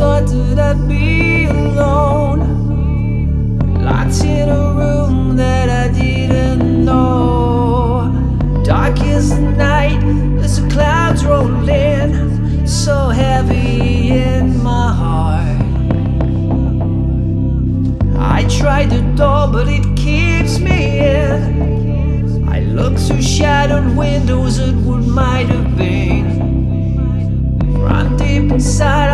else or did I be alone? Locked in a room that I didn't know. Dark as the night as the clouds roll in, so heavy in my heart. I try the door, but it keeps me in. I look through shadowed windows at what might have been. From deep inside.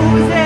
Moment